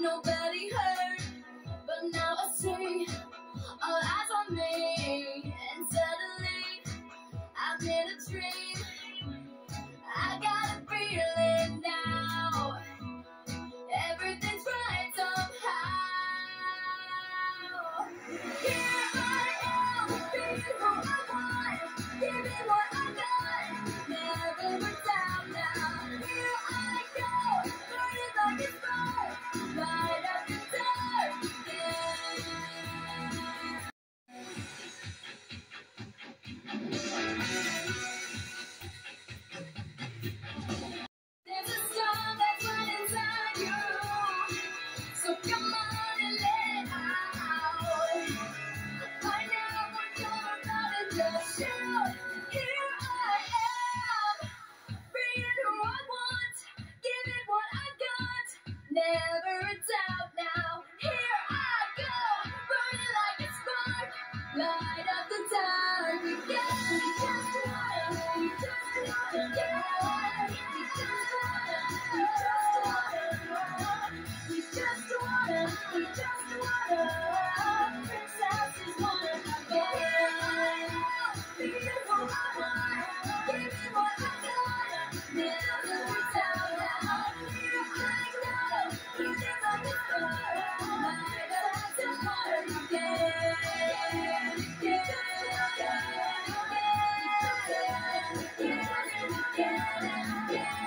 nobody heard. But now I see all eyes on me, and suddenly I'm in a dream. I got a feeling. never a doubt now. Here I go, burning like a spark, light up the dark. Yeah.